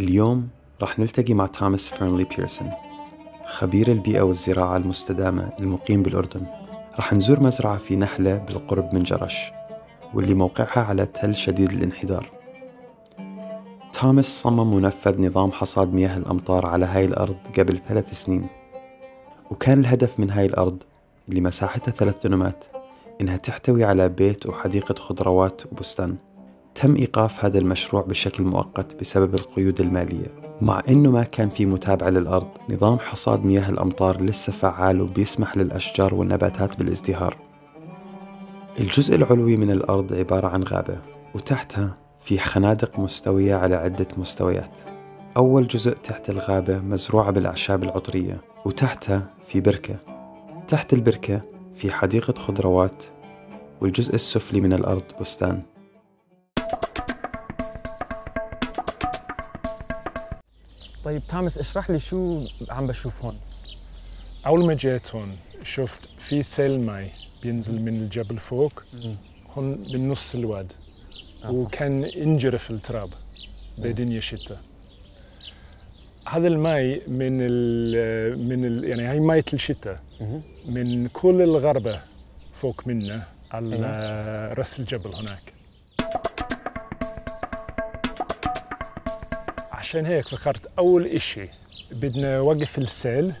اليوم راح نلتقي مع توماس فيرنلي بيرسون خبير البيئة والزراعة المستدامة المقيم بالأردن. راح نزور مزرعة في نحلة بالقرب من جرش واللي موقعها على تل شديد الانحدار. توماس صمم ونفذ نظام حصاد مياه الأمطار على هاي الأرض قبل ثلاث سنين. وكان الهدف من هاي الأرض اللي مساحتها ثلاث دنمات إنها تحتوي على بيت وحديقة خضروات وبستان. تم إيقاف هذا المشروع بشكل مؤقت بسبب القيود المالية مع أنه ما كان في متابعة للأرض نظام حصاد مياه الأمطار لسه فعال وبيسمح للأشجار والنباتات بالازدهار. الجزء العلوي من الأرض عبارة عن غابة وتحتها في خنادق مستوية على عدة مستويات. أول جزء تحت الغابة مزروعة بالأعشاب العطرية وتحتها في بركة. تحت البركة في حديقة خضروات والجزء السفلي من الأرض بستان. طيب تامس اشرح لي شو عم بشوف هون. أول ما جيت هون شفت في سيل ماي بينزل من الجبل فوق. هون بالنص الواد. وكان ينجرف التراب. بدنيا الشتاء هذا الماي من ال من ال يعني هاي ماية الشتاء. من كل الغربة فوق منا على أيوة. رأس الجبل هناك. عشان هيك فكرت أول إشي بدنا نوقف السيل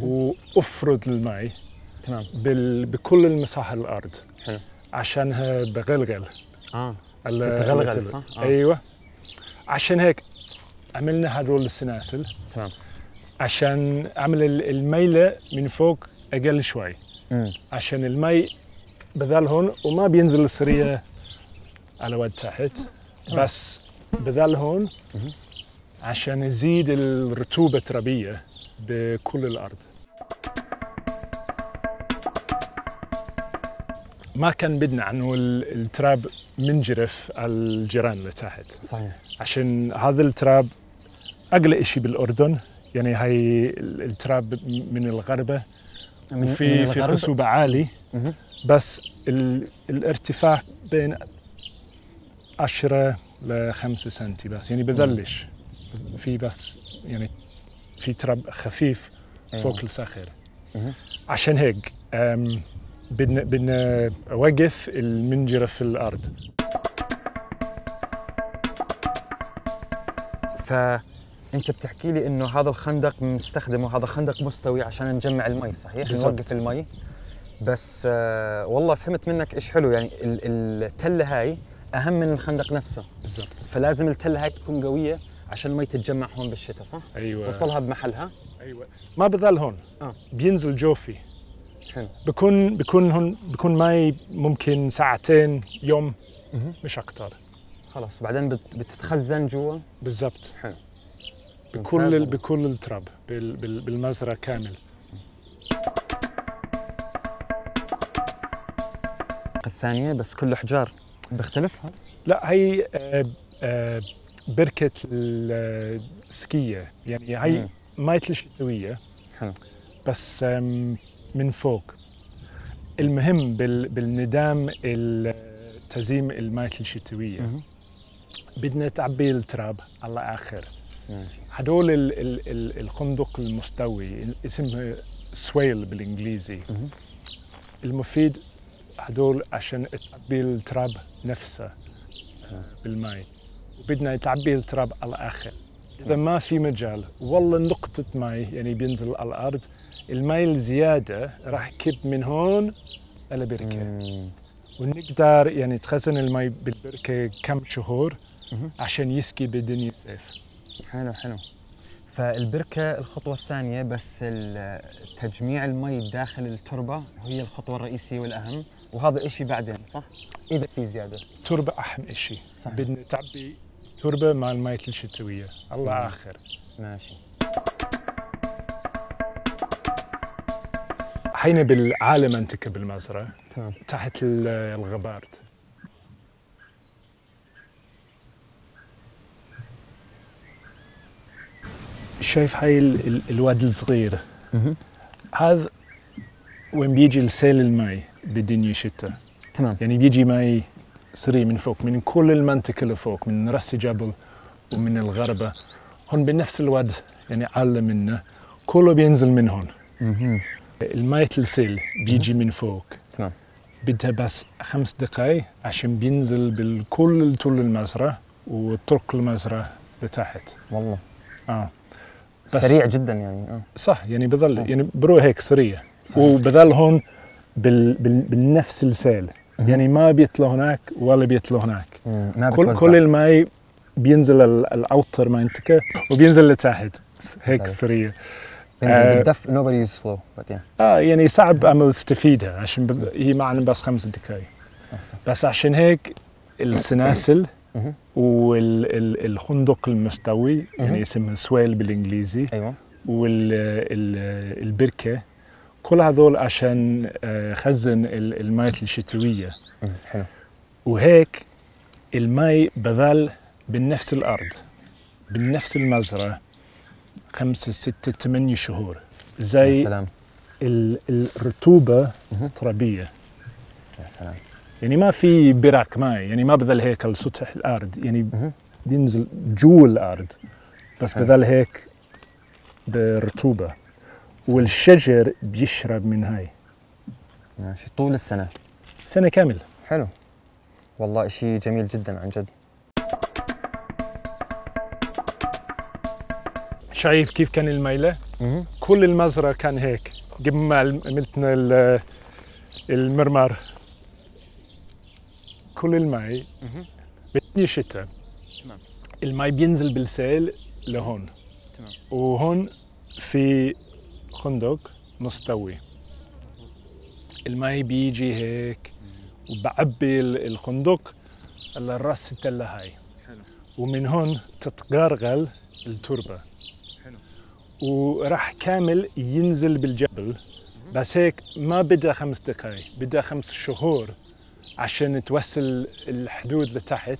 وأفرد الماي تمام. بال... بكل المساحة الأرض حلو. عشانها بغلغل. آه. تتغلغل، صح؟ آه. أيوه. عشان هيك عملنا هذول السلاسل. تمام. عشان أعمل ال- الميلة من فوق أقل شوي. امم عشان المي بذل هون وما بينزل السريه على ود تحت. بس بذل هون. عشان يزيد الرطوبة الترابية بكل الأرض. ما كان بدنا انه ال- التراب منجرف على الجيران اللي تحت. صحيح. عشان هذا التراب اغلى شيء بالأردن يعني هاي ال- التراب من الغربة من وفي في؟ رسوبة عالي مهم. بس ال الارتفاع بين 10 ل 5 سنتي بس يعني بذلش. في بس يعني في تراب خفيف فوق أيوة. الصخر. عشان هيك بدنا بدنا أوقف المنجرة في الأرض. فأنت بتحكي لي إنه هذا الخندق بنستخدمه هذا خندق مستوي عشان نجمع المي صحيح؟ بالضبط. نوقف المي. بس آه والله فهمت منك إيش حلو يعني ال- التلة هاي أهم من الخندق نفسه. بالضبط. فلازم التلة هاي تكون قوية. عشان المي تتجمع هون بالشتاء صح؟ أيوه. وتضلها بمحلها. أيوه. ما بظل هون. آه. بينزل جوفي. حلو. بكون بكون هون بكون ماي ممكن ساعتين يوم. مهم. مش أكثر خلاص بعدين بت- بتتخزن جوا. بالضبط. حلو. بكل. ال- بكل التراب بال- بال- بالمزرعة كامل. الثانية بس كله حجار. بيختلف هذا لا هي آه، آه، بركة السكية. يعني هي مم. ماية الشتويه حلو. بس من فوق. المهم بال- بالندام ال- تزييم الماء الشتويه مهم. بدنا تعبي التراب على اخر ماشي. هدول ال ال ال الخندق المستوي اسمه سويل بالإنجليزي. مهم. المفيد هدول عشان تعبي التراب نفسه حلو. بالماء وبدنا تعبي التراب على اخر إذا ما في مجال والله نقطة ماء يعني بينزل على الأرض الماء الزيادة راح يكب من هون على بركة. ونقدر يعني تخزن الماء بالبركة كم شهور. عشان يسقي بدون يصيف حلو حلو فالبركة الخطوة الثانية بس تجميع المي داخل التربة هي الخطوة الرئيسية والأهم وهذا إشي بعدين صح؟ إذا في زيادة. تربة أهم إشي. صحيح. بدنا تعبي تربة مع الماء الشتوية الله مم. آخر. ماشي. حين بالعالم أنتك بالمزرعة تمام. تحت ال- الغبارد شايف هاي ال- ال- الواد الصغير. هذا وين بيجي السيل الماء بدنيا شتاء تمام. يعني بيجي ماي سري من فوق من كل المنطقة اللي فوق من رأس جبل ومن الغربة. هون بنفس الواد يعني أعلى منا كله بينزل من هون. الماء السيل بيجي من فوق. تمام. بدها بس خمس دقايق عشان بينزل بالكل طول المزرعة وترك المزرعة لتحت. والله. آه. بس- سريع جدا يعني آه. صح يعني بضل آه. يعني بروح هيك سريع. صح. وبضل هون بال بال بالنفس السيل يعني ما بيطلع هناك ولا بيطلع هناك مم. كل. كل الماء بينزل ال- الأوطى منطقة وبينزل لتحت هيك طيب. سريع بينزل آه. yeah آه يعني صعب اعمل استفيدها عشان ب... هي معنا بس خمس صح بس عشان هيك السناسل. والخندق المستوي. يعني اسمه swale بالإنجليزي أيوه والبركه كل هذول عشان آه، خزن ال- الماء الشتوية. حلو وهيك الماء بظل بنفس الأرض بنفس المزرعة خمسة ستة ثمانية شهور يا زي سلام ال- الرطوبة مهم. الترابية يا سلام يعني ما في برك ماء يعني ما بظل هيك على سطح الأرض يعني. بينزل جوا الأرض بس. بظل هيك برطوبة والشجر بيشرب من هاي. ماشي. طول السنة. سنة كامل. حلو. والله شيء جميل جدا عن جد. شايف كيف كان الميلة؟ مهم. كل المزرعة كان هيك. قبل ما عملتنا ال- المرمر. كل الماء. بدي شتاء تمام. الماء بينزل بالسيل لهون. تمام. وهون في خندق مستوي. الماء بيجي هيك وبعبي ال- الخندق على راس التلة هاي. حلو. ومن هون تتغرغل التربة. حلو. وراح كامل ينزل بالجبل. بس هيك ما بدها خمس دقايق بدها خمس شهور عشان توصل الحدود لتحت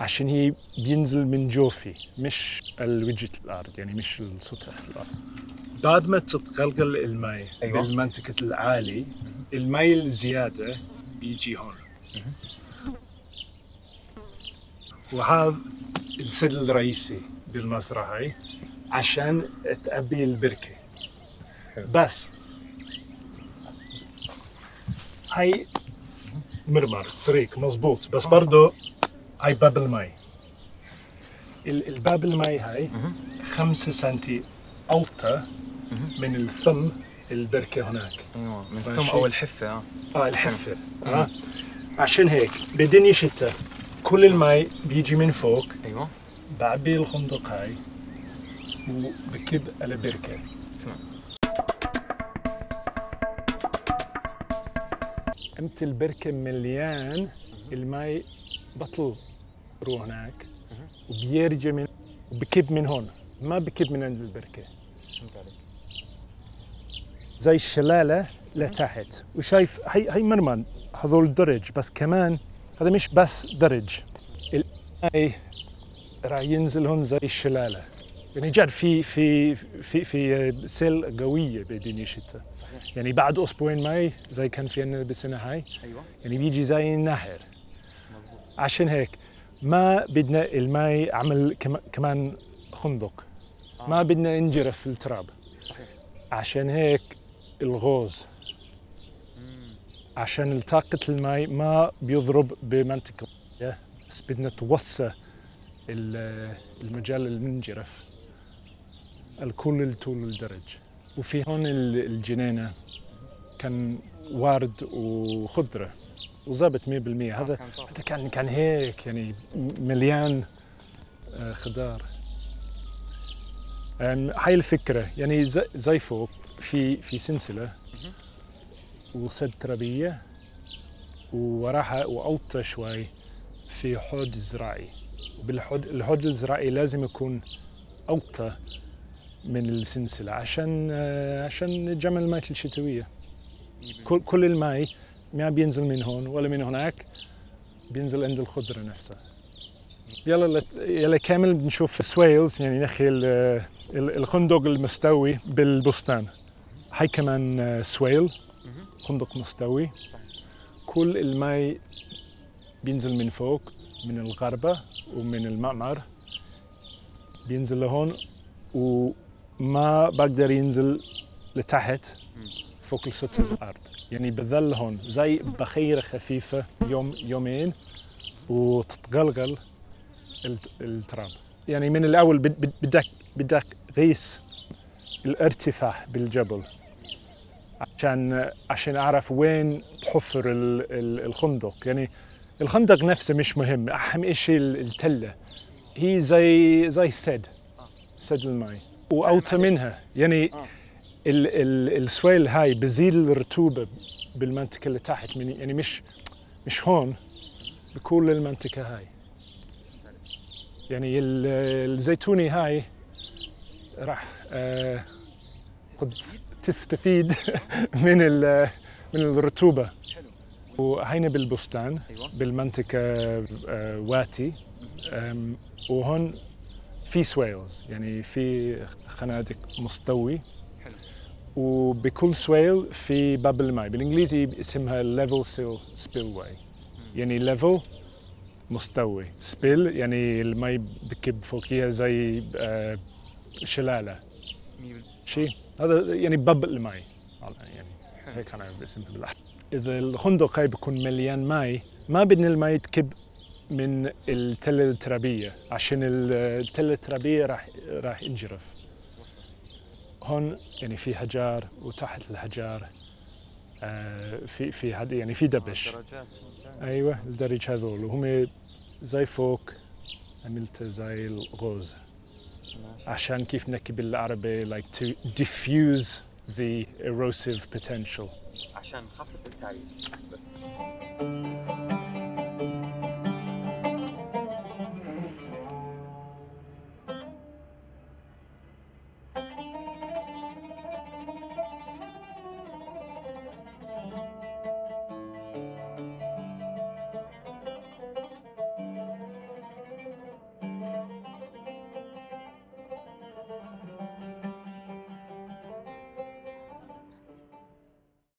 عشان هي بينزل من جوفي مش الوجه الأرض يعني مش السطح الأرض. بعد ما تتغلغل الماء أيوة. بالمنطقة العالي الماء الزيادة بيجي هون وهذا السد الرئيسي بالمزرعة هاي عشان تأبي البركة. بس هاي مرمر طريق مزبوط بس برضو هاي باب الماء ال- الباب الماء هاي. خمسة سنتي أوطى من الثم البركة هناك. أيوه من. ثم أو الحفة آه. آه الحفر آه. عشان هيك بدني شتاء كل الماء بيجي من فوق. أيوه. بعبي الخندق هاي وبكب على بركة. تمام. إمتى البركة مليان الماء بطل روح هناك. وبيرجع من وبكب من هون. ما بكب من عند عليك زي الشلالة لتحت. وشايف هي هي مرمى هذول درج بس كمان هذا مش بس درج. الماء راح ينزل هون زي الشلالة. يعني جد في في في في سيل قوية بدنيا الشتاء صحيح. يعني بعد أسبوعين ماي زي كان في عندنا بالسنة هاي. أيوه. يعني بيجي زي النهر مزبوط عشان هيك ما بدنا الماء عمل كما- كمان خندق. ما بدنا ننجرف في التراب. صحيح. عشان هيك الغوز. عشان طاقة الماء ما بيضرب بمنطقة. بس بدنا توسع ال- المجال المنجرف. الكل طول الدرج. وفي هون ال- الجنينة كان ورد وخضرة وزبط 100% هذا. هذا كان كان هيك يعني مليان آه، خضار. هاي الفكرة. يعني زي فوق. في في سلسلة وسد ترابية ووراها وأوطى شوي في حوض زراعي. بالحوض الحوض الزراعي لازم يكون أوطى من السلسلة عشان آه، عشان جمع الماء الشتوية. كل كل الماء ما بينزل من هون ولا من هناك بينزل عند الخضرة نفسها. يلا لت- يلا كامل بنشوف swales يعني نخي ال- ال- الخندق المستوي بالبستان. هاي كمان آه، swale خندق مستوي. كل الماء بينزل من فوق من الغربة ومن المعمر. بينزل لهون وما بقدر ينزل لتحت فوق السطح الأرض. يعني بظل هون زي بخيرة خفيفة يوم يومين وتتقلقل الت- التراب. يعني من بد- بدك بدك قيس الارتفاع بالجبل. عشان عشان أعرف وين تحفر ال- ال- الخندق. يعني الخندق نفسه مش مهم. أهم شيء ال- التلة. هي زي زي السد. سد الماء وأوطى منها. يعني. ال ال السويل هاي بزيد الرطوبة بالمنطقة اللي تحت من يعني مش مش هون. بكل المنطقة هاي. يعني ال- الزيتوني هاي راح آه قد تستفيد من من الرطوبة. وهينا بالبستان أيوه. بالمنطقة آه، واتي. وهون في swales يعني في خنادق مستوي. حلو. وبكل swale في باب الماء بالإنجليزي اسمها level sill spillway يعني level مستوي. spill يعني الماء بكب فوقيها زي آه، شلالة. شيء هذا يعني باب الماء يعني هيك أنا باسمها بالاحرى إذا الخندق هاي بيكون مليان ماء ما بدنا الماء يتكب من التلة الترابية. عشان التلة الترابية راح راح ينجرف. هون يعني في حجار وتحت الحجار آه، في في هاد- يعني في دبش. درجات. أيوه الدرج هذول. وهم زي فوق عملته زي الغوز. عشان كيف نحكي بالعربي like to diffuse the erosive potential عشان نخفف التعريف بس